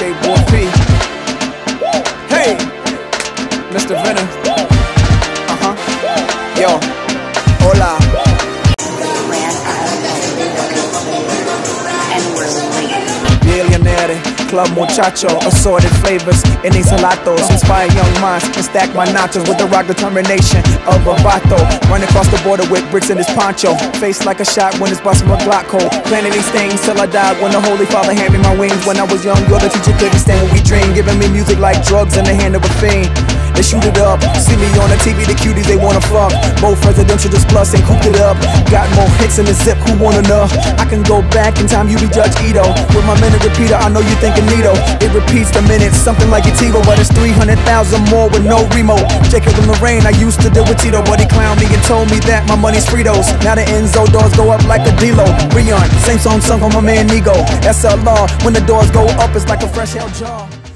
Skateboard P. Hey, Mr. Venom. Club muchacho. Assorted flavors in these gelatos. Inspire young minds and stack my nachos with the rock determination of a vato. Run across the border with bricks in his poncho. Face like a shot when it's busting a Glock hole. Planning these things till I die when the Holy Father handed me my wings. When I was young, you're the teacher couldn't stand what we dream. Giving me music like drugs in the hand of a fiend. They shoot it up. See me on the TV, the cuties they wanna fuck. Both presidential just plus and cooped it up. Got more hits in the zip, who wanna know? I can go back in time, you be Judge Ito. With my minute repeater, I know you thinking Nito. It repeats the minutes, something like a TiVo, but it's 300,000 more with no remote. Jacob the rain, I used to deal with Tito, but he clowned me and told me that my money's Fritos. Now the Enzo doors go up like a D-Lo. Rion, same song sung from my man Nigo. SLR, when the doors go up, it's like a fresh hell jar.